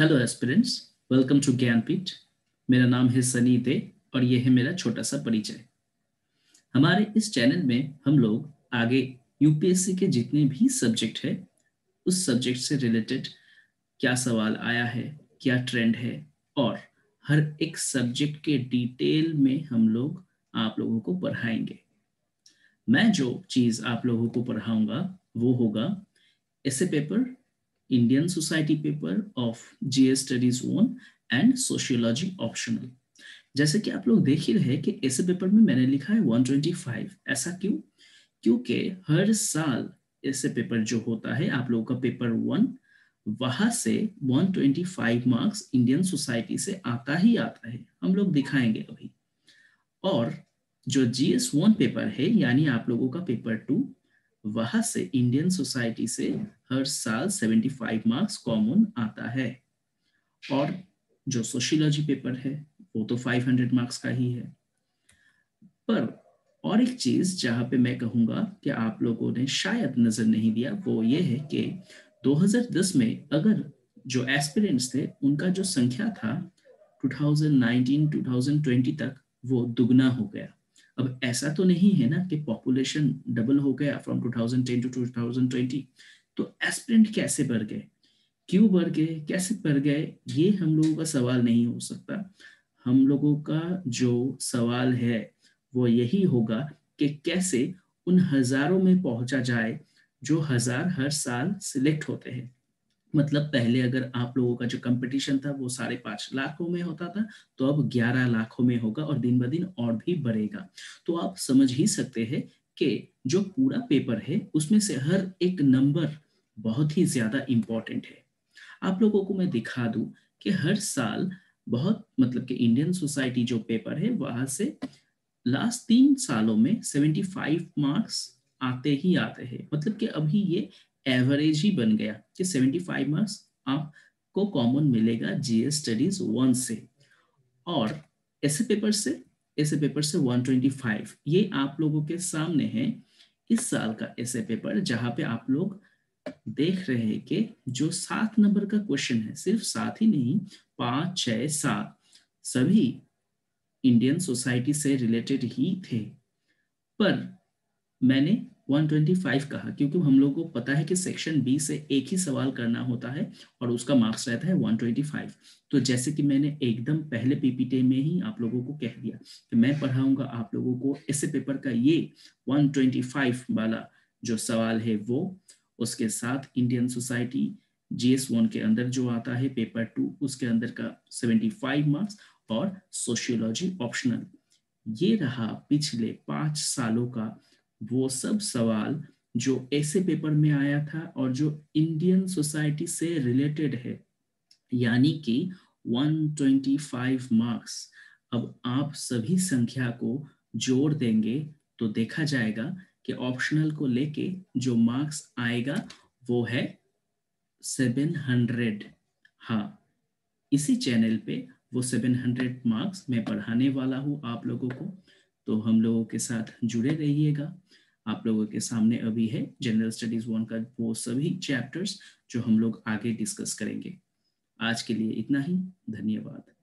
Hello aspirants welcome to Gyanpeeth मेरा नाम है सनी दे और यह है मेरा छोटा सा परिचय। हमारे इस चैनल में हम लोग आगे यूपीएससी के जितने भी सब्जेक्ट है, उस सब्जेक्ट से रिलेटेड क्या सवाल आया है, क्या ट्रेंड है और हर एक सब्जेक्ट के डिटेल में हम लोग आप लोगों को पढ़ाएँगे। मैं जो चीज़ आप लोगों को पढ़ाऊँगा, वो होगा ऐसे paper Indian society paper of GS studies one and sociology optional जैसे कि आप लोग देख ही रहे कि ऐसे पेपर में मैंने लिखा है 125 ऐसा क्यों? क्योंकि हर साल ऐसे पेपर जो होता है, आप लोगों का पेपर वन वहाँ से 125 मार्क्स इंडियन सोसाइटी से आता ही आता है। हम लोग दिखाएँगे अभी। और जो जीएस वन पेपर है, यानी आप लोगों का पेपर टू वहाँ से इंडियन सोसाइटी से हर साल 75 मार्क्स कॉमन आता है। और जो सोशियोलॉजी पेपर है, वो तो 500 मार्क्स का ही है। पर और एक चीज़ जहाँ पे मैं कहूँगा कि आप लोगों ने शायद नज़र नहीं दिया, वो ये है कि 2010 में अगर जो एस्पिरेंट्स थे, उनका जो संख्या था 2019-2020 तक वो दुगना हो गया। अब ऐसा तो नहीं है ना कि पॉपुलेशन डबल हो गया फ्रॉम 2010 टू 2020 तो एस्पिरेंट कैसे बढ़ गए? क्यों बढ़ गए? कैसे बढ़ गए? ये हम लोगों का सवाल नहीं हो सकता। हम लोगों का जो सवाल है, वो यही होगा कि कैसे उन हज़ारों में पहुँचा जाए जो हज़ार हर साल सिलेक्ट होते हैं। मतलब पहले अगर आप लोगों का जो कंपटीशन था, वो साढ़े पाँच लाखों में होता था तो अब ग्यारह लाखों में होगा और दिन ब दिन और भी बढ़ेगा। तो आप समझ ही सकते हैं कि जो पूरा पेपर है, उसमें से हर एक नंबर बहुत ही ज़्यादा इंपॉर्टेंट है। आप लोगों को मैं दिखा दूँ कि हर साल बहुत मतलब कि इंडियन सोसाइटी जो पेपर है, वहाँ से लास्ट तीन सालों में 75 मार्क्स आते ही आते हैं। मतलब कि अभी ये एवरेज ही बन गया कि 75 मार्क्स आपको कॉमन मिलेगा जीएस स्टडीज़ वन से। और ऐसे पेपर से ऐसे पेपर से 125 ये आप लोगों के सामने है इस साल का ऐसे पेपर जहाँ पे आप लोग देख रहे हैं कि जो सात नंबर का क्वेश्चन है, सिर्फ़ सात ही नहीं, पाँच छह सात, सभी इंडियन सोसाइटी से रिलेटेड ही थे। पर मैंने 125 कहा, क्योंकि हम लोग को पता है कि सेक्शन बी से एक ही सवाल करना होता है और उसका मार्क्स रहता है 125 तो जैसे कि मैंने एकदम पहले पीपीटी में ही आप लोगों को कह दिया कि मैं पढ़ाऊँगा आप लोगों को ऐसे पेपर का ये 125 वाला जो सवाल है वो, उसके साथ इंडियन सोसाइटी जीएस वन के अंदर जो आता है पेपर टू उसके अंदर का 75 मार्क्स और सोशियोलॉजी ऑप्शनल ये रहा पिछले पाँच सालों का वो सब सवाल जो ऐसे पेपर में आया था और जो इंडियन सोसाइटी से रिलेटेड है, यानी कि 125 मार्क्स अब आप सभी संख्या को जोड़ देंगे तो देखा जाएगा कि ऑप्शनल को लेके जो मार्क्स आएगा वो है 700 हाँ इसी चैनल पे वो 700 मार्क्स मैं पढ़ाने वाला हूँ आप लोगों को। तो हम लोगों के साथ जुड़े रहिएगा। आप लोगों के सामने अभी है जनरल स्टडीज़ वन का वो सभी चैप्टर्स जो हम लोग आगे डिस्कस करेंगे। आज के लिए इतना ही। धन्यवाद।